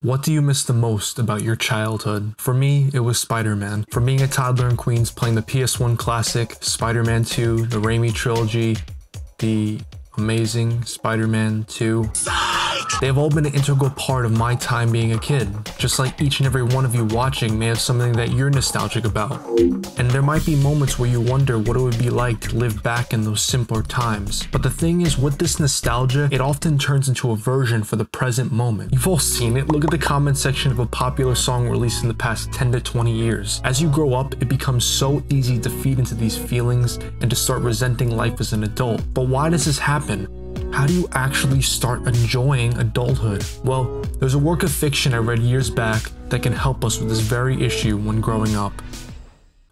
What do you miss the most about your childhood? For me, it was Spider Man. From being a toddler in Queens playing the PS1 classic, Spider Man 2, the Raimi trilogy, the amazing Spider Man 2. They have all been an integral part of my time being a kid, just like each and every one of you watching may have something that you're nostalgic about. And there might be moments where you wonder what it would be like to live back in those simpler times. But the thing is, with this nostalgia, it often turns into a version for the present moment. You've all seen it, look at the comment section of a popular song released in the past 10 to 20 years. As you grow up, it becomes so easy to feed into these feelings and to start resenting life as an adult. But why does this happen? How do you actually start enjoying adulthood? Well, there's a work of fiction I read years back that can help us with this very issue when growing up.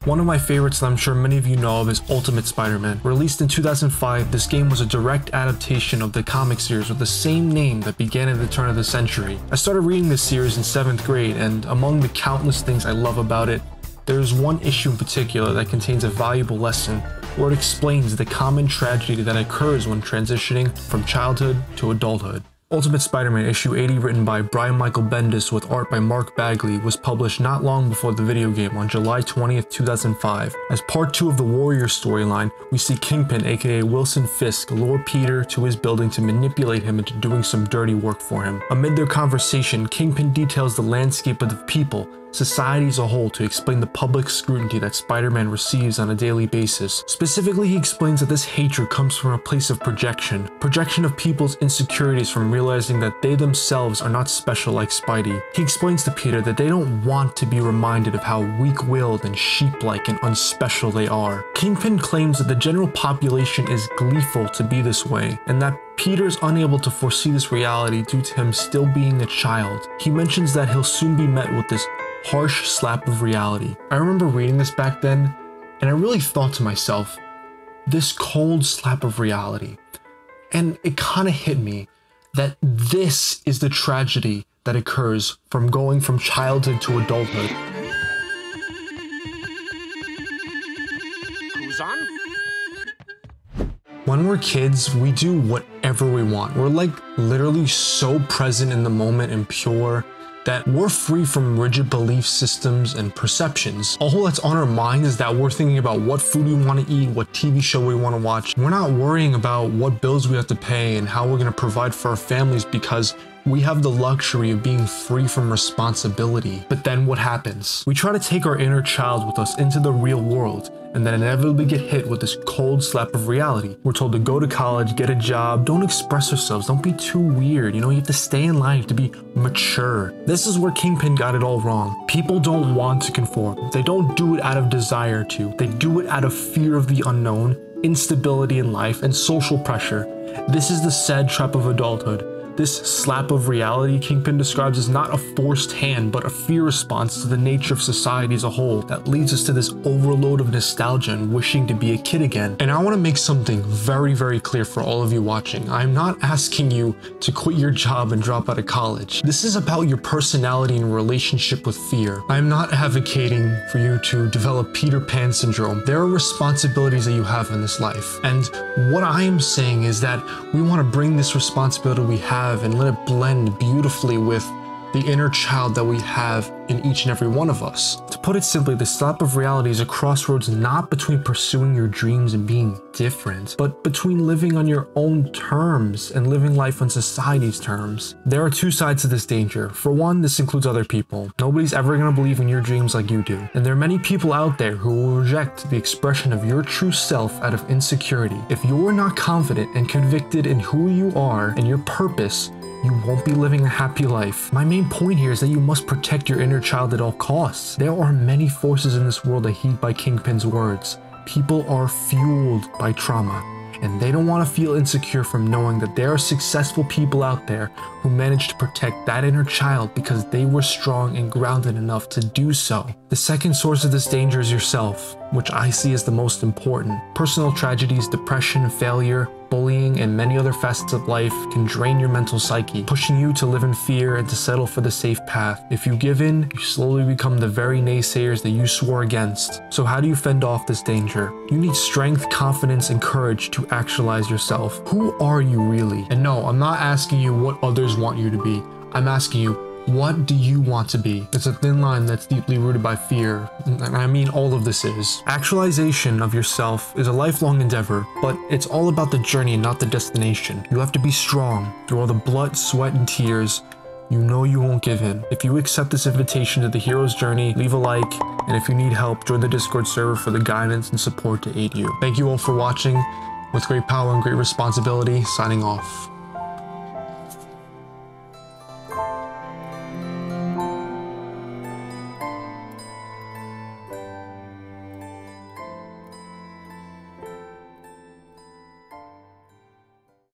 One of my favorites that I'm sure many of you know of is Ultimate Spider-Man. Released in 2005, this game was a direct adaptation of the comic series with the same name that began at the turn of the century. I started reading this series in 7th grade, and among the countless things I love about it, there is one issue in particular that contains a valuable lesson where it explains the common tragedy that occurs when transitioning from childhood to adulthood. Ultimate Spider-Man issue 80 written by Brian Michael Bendis with art by Mark Bagley was published not long before the video game on July 20th, 2005. As part 2 of the Warrior storyline, we see Kingpin aka Wilson Fisk lure Peter to his building to manipulate him into doing some dirty work for him. Amid their conversation, Kingpin details the landscape of the people society as a whole to explain the public scrutiny that Spider-Man receives on a daily basis. Specifically, he explains that this hatred comes from a place of projection, projection of people's insecurities from realizing that they themselves are not special like Spidey. He explains to Peter that they don't want to be reminded of how weak-willed and sheep-like and unspecial they are. Kingpin claims that the general population is gleeful to be this way, and that Peter is unable to foresee this reality due to him still being a child. He mentions that he'll soon be met with this harsh slap of reality. I remember reading this back then, and I really thought to myself, this cold slap of reality. And it kind of hit me that this is the tragedy that occurs from going from childhood to adulthood. Who's on? When we're kids, we do whatever we want. We're like literally so present in the moment and pure that we're free from rigid belief systems and perceptions. All that's on our mind is that we're thinking about what food we want to eat, what TV show we want to watch. We're not worrying about what bills we have to pay and how we're going to provide for our families because we have the luxury of being free from responsibility. But then what happens? We try to take our inner child with us into the real world and then inevitably get hit with this cold slap of reality. We're told to go to college, get a job, don't express ourselves, don't be too weird, you know, you have to stay in line, to be mature. This is where Kingpin got it all wrong. People don't want to conform. They don't do it out of desire to. They do it out of fear of the unknown, instability in life, and social pressure. This is the sad trap of adulthood. This slap of reality Kingpin describes as not a forced hand, but a fear response to the nature of society as a whole that leads us to this overload of nostalgia and wishing to be a kid again. And I want to make something very, very clear for all of you watching. I'm not asking you to quit your job and drop out of college. This is about your personality and relationship with fear. I'm not advocating for you to develop Peter Pan syndrome. There are responsibilities that you have in this life. And what I am saying is that we want to bring this responsibility we have have and let it blend beautifully with the inner child that we have in each and every one of us. To put it simply, the slap of reality is a crossroads not between pursuing your dreams and being different, but between living on your own terms and living life on society's terms. There are two sides to this danger. For one, this includes other people. Nobody's ever going to believe in your dreams like you do. And there are many people out there who will reject the expression of your true self out of insecurity. If you're not confident and convicted in who you are and your purpose, you won't be living a happy life. My main point here is that you must protect your inner child at all costs. There are many forces in this world that heed by Kingpin's words. People are fueled by trauma and they don't want to feel insecure from knowing that there are successful people out there who managed to protect that inner child because they were strong and grounded enough to do so. The second source of this danger is yourself, which I see as the most important. Personal tragedies, depression, failure, bullying, and many other facets of life can drain your mental psyche, pushing you to live in fear and to settle for the safe path. If you give in, you slowly become the very naysayers that you swore against. So how do you fend off this danger? You need strength, confidence, and courage to actualize yourself. Who are you really? And no, I'm not asking you what others want you to be. I'm asking you, What do you want to be? It's a thin line that's deeply rooted by fear, and I mean all of this is. Actualization of yourself is a lifelong endeavor, but it's all about the journey, not the destination. You have to be strong through all the blood, sweat, and tears. You know you won't give in. If you accept this invitation to the hero's journey, leave a like, and if you need help, join the Discord server for the guidance and support to aid you. Thank you all for watching. With great power and great responsibility, signing off.